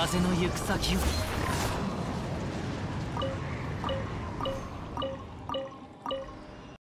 風の行く先を。